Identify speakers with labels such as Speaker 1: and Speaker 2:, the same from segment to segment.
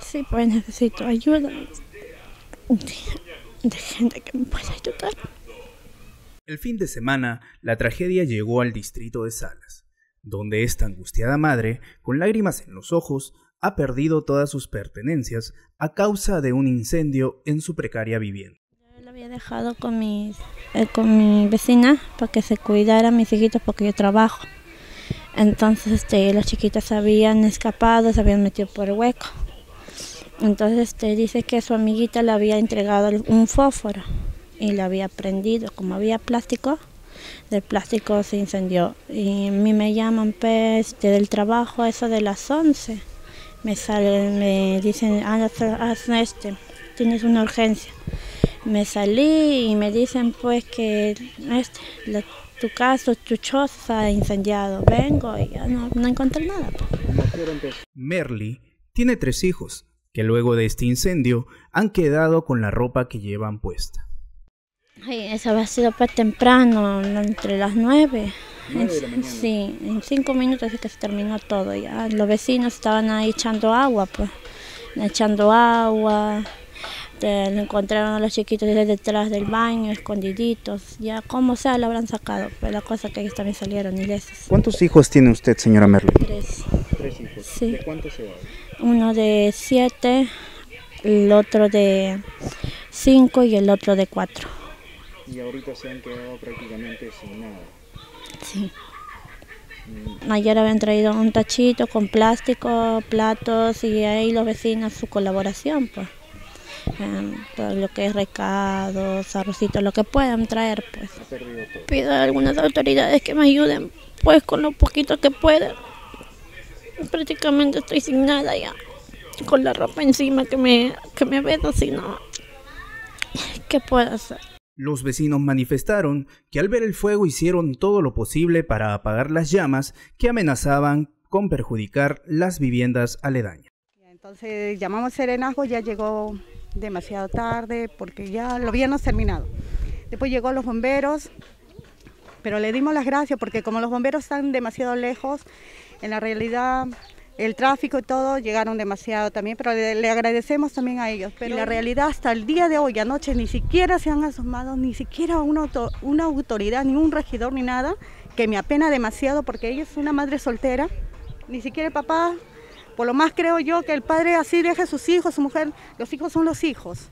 Speaker 1: Sí, pues necesito ayuda de, de gente que me pueda ayudar.
Speaker 2: El fin de semana, la tragedia llegó al distrito de Salas, donde esta angustiada madre, con lágrimas en los ojos, ha perdido todas sus pertenencias a causa de un incendio en su precaria vivienda.
Speaker 1: Yo lo había dejado con mi, eh, con mi vecina para que se cuidara a mis hijitos porque yo trabajo. Entonces este, las chiquitas se habían escapado, se habían metido por el hueco. Entonces este, dice que su amiguita le había entregado un fósforo y le había prendido. Como había plástico, del plástico se incendió. Y a mí me llaman pues, del trabajo, eso de las 11. Me salen, me dicen, haz este, tienes una urgencia. Me salí y me dicen pues que este, la, tu caso, tu choza incendiado. Vengo y ya no, no encontré nada. pues.
Speaker 2: Merly tiene tres hijos que luego de este incendio han quedado con la ropa que llevan puesta.
Speaker 1: Ay, eso había sido pues temprano, entre las nueve.
Speaker 3: La.
Speaker 1: Sí, en cinco minutos es que se terminó todo ya. Los vecinos estaban ahí echando agua, pues. Echando agua. Te- lo encontraron a los chiquitos desde detrás del baño, escondiditos. Ya como sea lo habrán sacado. Pues la cosa que ellos también salieron ilesos.
Speaker 3: ¿Cuántos hijos tiene usted, señora Merle?
Speaker 1: Tres.
Speaker 3: Tres hijos.
Speaker 1: Sí.
Speaker 3: ¿De cuántos se va?
Speaker 1: Uno de siete, el otro de cinco y el otro de cuatro.
Speaker 3: Y ahorita se han quedado prácticamente sin nada.
Speaker 1: Sí. Ayer habían traído un tachito con plástico, platos y ahí los vecinos su colaboración, pues. Em, todo lo que es recados, arrocitos, lo que puedan traer, pues. Pido a algunas autoridades que me ayuden, pues con lo poquito que puedan. Prácticamente estoy sin nada ya, con la ropa encima que me, que me veo, si no, ¿qué puedo hacer?
Speaker 2: Los vecinos manifestaron que al ver el fuego hicieron todo lo posible para apagar las llamas que amenazaban con perjudicar las viviendas aledañas.
Speaker 4: Entonces llamamos serenazgo, ya llegó demasiado tarde porque ya lo habíamos terminado. Después llegó los bomberos, pero le dimos las gracias porque como los bomberos están demasiado lejos, en la realidad el tráfico y todo llegaron demasiado también, pero le, le agradecemos también a ellos. Pero en la realidad hasta el día de hoy, anoche, ni siquiera se han asomado, ni siquiera una, auto- una autoridad, ni un regidor, ni nada, que me apena demasiado porque ella es una madre soltera, ni siquiera el papá por lo más creo yo que el padre así deje a sus hijos, su mujer, los hijos son los hijos,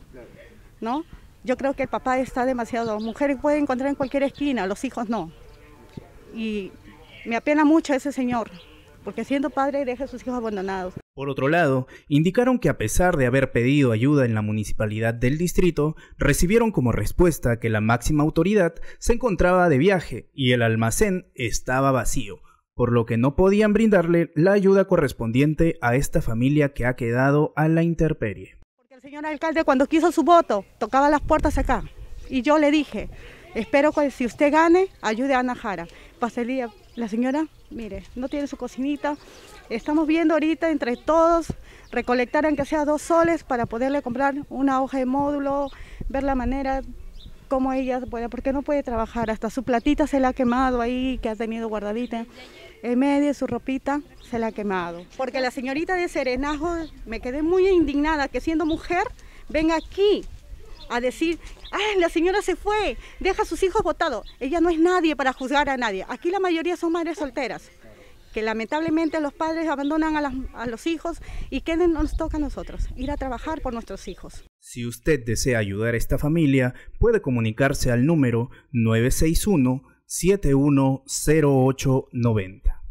Speaker 4: ¿no? Yo creo que el papá está demasiado, mujeres pueden encontrar en cualquier esquina, los hijos no. Y me apena mucho ese señor, porque siendo padre deja a sus hijos abandonados.
Speaker 2: Por otro lado, indicaron que a pesar de haber pedido ayuda en la municipalidad del distrito, recibieron como respuesta que la máxima autoridad se encontraba de viaje y el almacén estaba vacío, por lo que no podían brindarle la ayuda correspondiente a esta familia que ha quedado a la intemperie.
Speaker 4: Porque el señor alcalde cuando quiso su voto tocaba las puertas acá y yo le dije, espero que si usted gane, ayude a Ana Jara. Pasaría, la señora, mire, no tiene su cocinita, estamos viendo ahorita entre todos recolectar aunque sea dos soles para poderle comprar una hoja de módulo, ver la manera como ella puede, porque no puede trabajar, hasta su platita se la ha quemado ahí, que ha tenido guardadita, en medio su ropita se la ha quemado. Porque la señorita de Serenajo, me quedé muy indignada que siendo mujer, venga aquí a decir, ah, la señora se fue, deja a sus hijos votados. Ella no es nadie para juzgar a nadie. Aquí la mayoría son madres solteras, que lamentablemente los padres abandonan a, a los hijos y que nos toca a nosotros, ir a trabajar por nuestros hijos.
Speaker 2: Si usted desea ayudar a esta familia, puede comunicarse al número 961 710890.